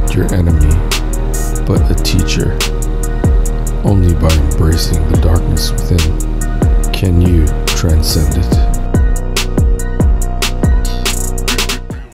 not your enemy, but a teacher. Only by embracing the darkness within can you transcend it.